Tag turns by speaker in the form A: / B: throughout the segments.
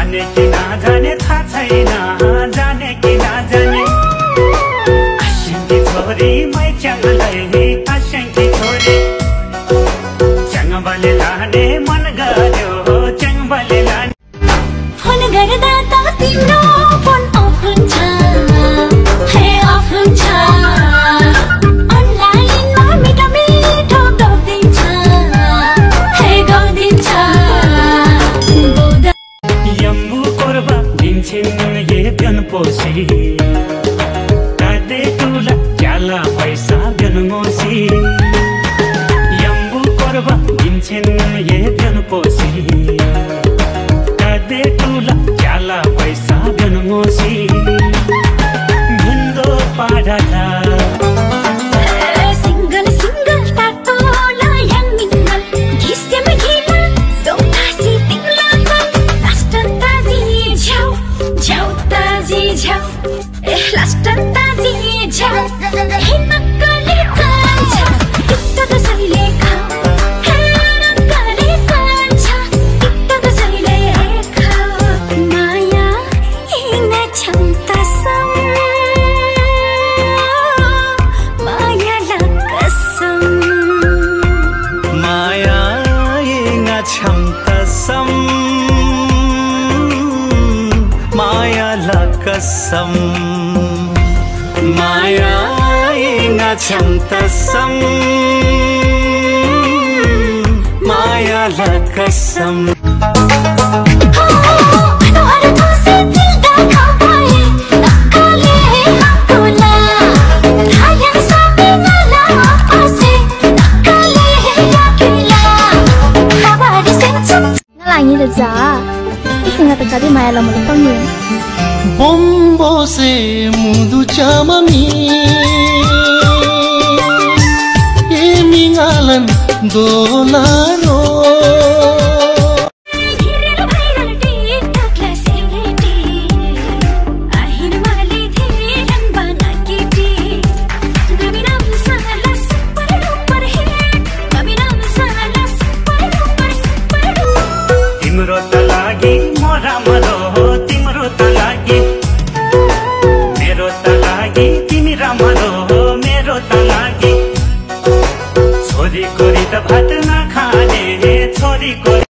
A: जाने कि नजाने थाहा छैन जाने कि नजाने छोरी मै च्याङ्गै చిన్నయే కనుపోసి తదేతుల చాలా పైసా కనుమోసి ఎంబు కొరవ ఇంచెన్నయే కనుపోసి
B: Thank you.
C: कसम माया क्षन्तसम् माया कसम
D: pencari maya la mulu pangi
E: bombo se mudu chamami e mingalan dolaro
A: राम्रो हो तिम्रो त लागि मेरो त लागि तिमी राम्रो हो मेरो त लागि कोरी त भात नखाने छोरीको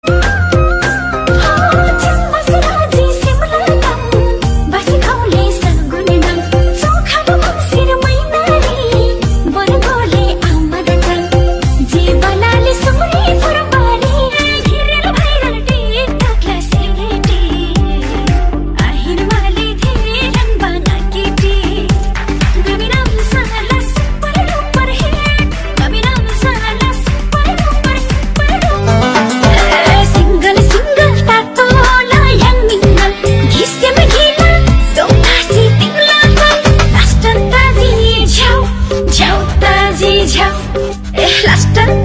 B: Dun,